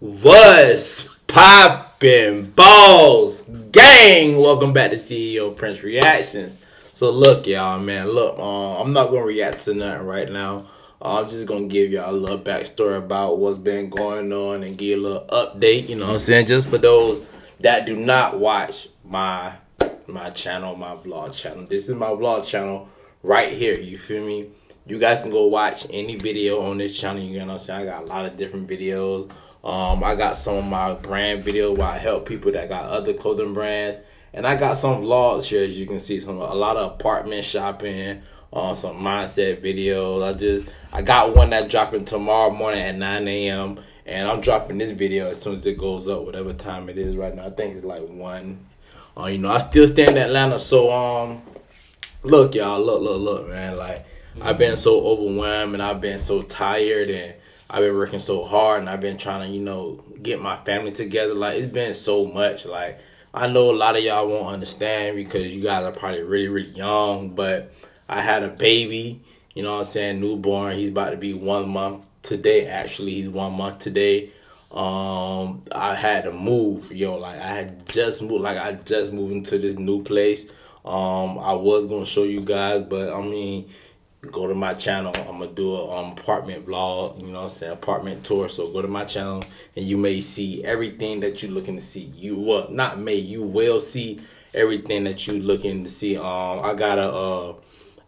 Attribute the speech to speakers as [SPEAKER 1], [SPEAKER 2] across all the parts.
[SPEAKER 1] What's poppin' boss gang? Welcome back to CEO Prince Reactions. So look, y'all, man, look, uh, I'm not gonna react to nothing right now. Uh, I'm just gonna give y'all a little backstory about what's been going on and give a little update. You know what I'm saying? Just for those that do not watch my my channel, my vlog channel. This is my vlog channel right here. You feel me? You guys can go watch any video on this channel. You know what I'm saying? I got a lot of different videos. Um, I got some of my brand video where I help people that got other clothing brands, and I got some vlogs here as you can see. Some a lot of apartment shopping, uh, some mindset videos. I just I got one that dropping tomorrow morning at 9 a.m. And I'm dropping this video as soon as it goes up, whatever time it is right now. I think it's like one. Uh, you know, I still stay in Atlanta, so um, look, y'all, look, look, look, man. Like I've been so overwhelmed and I've been so tired and I've been working so hard and I've been trying to, you know, get my family together. Like it's been so much. Like I know a lot of y'all won't understand because you guys are probably really, really young, but I had a baby, you know what I'm saying, newborn. He's about to be one month today. Actually, he's one month today. Um, I had to move, yo. Like I had just moved, like I just moved into this new place. Um, I was gonna show you guys, but I mean, go to my channel. I'm gonna do a um, apartment vlog, you know what I'm saying, apartment tour. So go to my channel and you may see everything that you're looking to see. You well, not may, you will see everything that you looking to see. Um I got a uh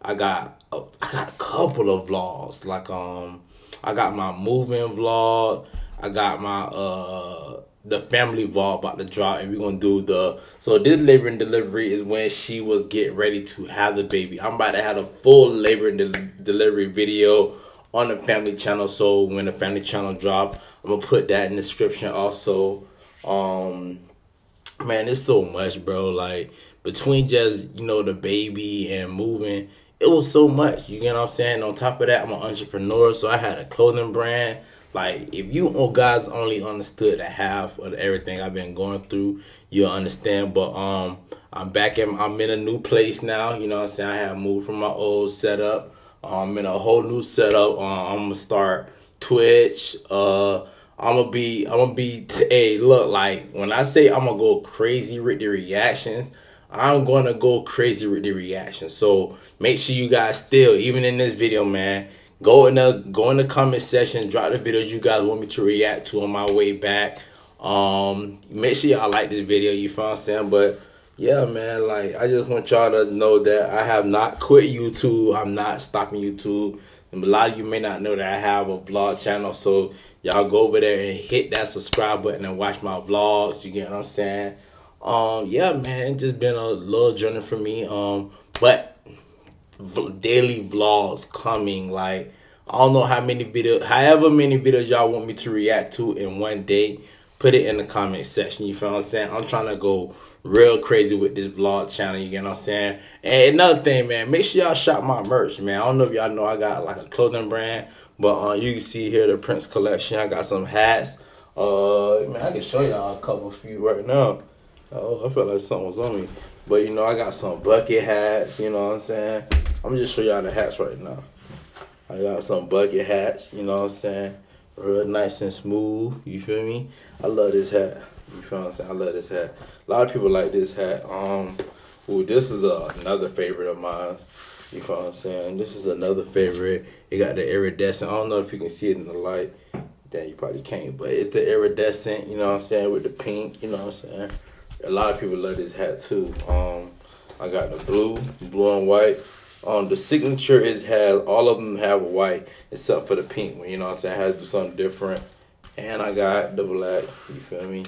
[SPEAKER 1] I got a, I got a couple of vlogs. Like um I got my moving vlog, I got my uh the family vlog about to drop and we're gonna do the so this labor and delivery is when she was getting ready to have the baby. I'm about to have a full labor and de delivery video on the family channel so when the family channel drop i'm gonna put that in the description also. Um man it's so much bro like between just you know the baby and moving it was so much you get what i'm saying? On top of that i'm an entrepreneur so i had a clothing brand like if you or guys only understood a half of everything I've been going through, you'll understand. But um I'm back in I'm in a new place now, you know what I'm saying? I have moved from my old setup. I'm in a whole new setup. Uh, I'm gonna start Twitch. Uh I'm gonna be I'm gonna be hey look like when I say I'm gonna go crazy with the reactions, I'm gonna go crazy with the reactions. So make sure you guys still, even in this video, man, Go in the go in the comment section, drop the videos you guys want me to react to on my way back. Um, make sure y'all like this video, you I'm saying? But yeah, man, like I just want y'all to know that I have not quit YouTube. I'm not stopping YouTube. And a lot of you may not know that I have a vlog channel. So y'all go over there and hit that subscribe button and watch my vlogs. You get what I'm saying? Um, yeah, man, just been a little journey for me. Um, but daily vlogs coming. Like I don't know how many videos, however many videos y'all want me to react to in one day. Put it in the comment section. You feel what I'm saying? I'm trying to go real crazy with this vlog channel. You get what I'm saying? And another thing, man, make sure y'all shop my merch, man. I don't know if y'all know I got like a clothing brand, but uh, you can see here the Prince collection. I got some hats. Uh, man, I can show y'all a couple few right now. Oh, I felt like something was on me. But you know, I got some bucket hats. You know what I'm saying? I'm gonna just show y'all the hats right now. I got some bucket hats, you know what I'm saying? Real nice and smooth, you feel me? I love this hat. You feel what I'm saying? I love this hat. A lot of people like this hat. Um, ooh, this is a, another favorite of mine. You feel what I'm saying? This is another favorite. It got the iridescent. I don't know if you can see it in the light. Damn, you probably can't. But it's the iridescent, you know what I'm saying, with the pink, you know what I'm saying? A lot of people love this hat too. Um, I got the blue, blue and white. Um, the signature is has all of them have white except for the pink one. You know what I'm saying? I had to do something different. And I got the black. You feel me?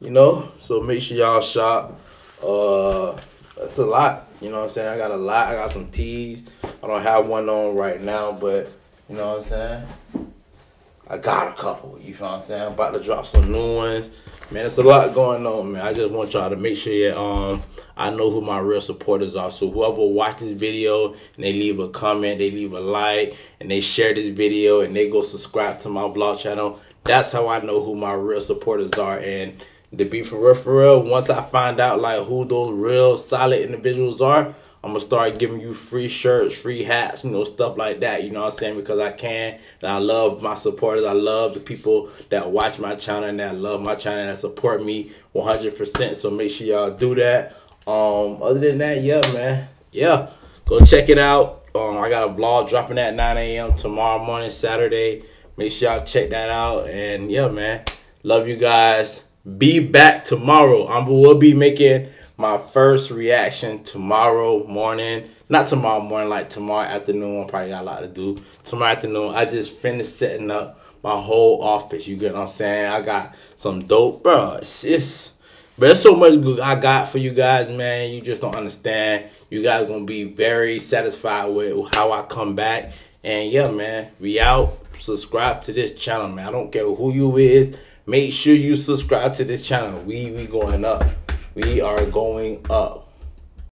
[SPEAKER 1] You know. So make sure y'all shop. Uh, that's a lot. You know what I'm saying? I got a lot. I got some tees. I don't have one on right now, but you know what I'm saying? I got a couple. You feel what I'm saying? I'm about to drop some new ones. Man, it's a lot going on, man. I just want y'all to make sure that um I know who my real supporters are. So whoever watch this video and they leave a comment, they leave a like, and they share this video and they go subscribe to my vlog channel, that's how I know who my real supporters are. And to be for real, for real, once I find out like who those real solid individuals are, I'm gonna start giving you free shirts, free hats, you know, stuff like that. You know what I'm saying? Because I can. And I love my supporters. I love the people that watch my channel and that love my channel and that support me 100%. So make sure y'all do that. Um, other than that, yeah, man, yeah, go check it out. Um, I got a vlog dropping at 9 a.m. tomorrow morning, Saturday. Make sure y'all check that out. And yeah, man, love you guys. Be back tomorrow. I will be making my first reaction tomorrow morning. Not tomorrow morning, like tomorrow afternoon. I probably got a lot to do. Tomorrow afternoon, I just finished setting up my whole office. You get what I'm saying? I got some dope, bro. It's, it's but there's so much good I got for you guys, man. You just don't understand. You guys gonna be very satisfied with how I come back. And yeah, man, we out. Subscribe to this channel, man. I don't care who you is. Make sure you subscribe to this channel. We we going up. We are going up.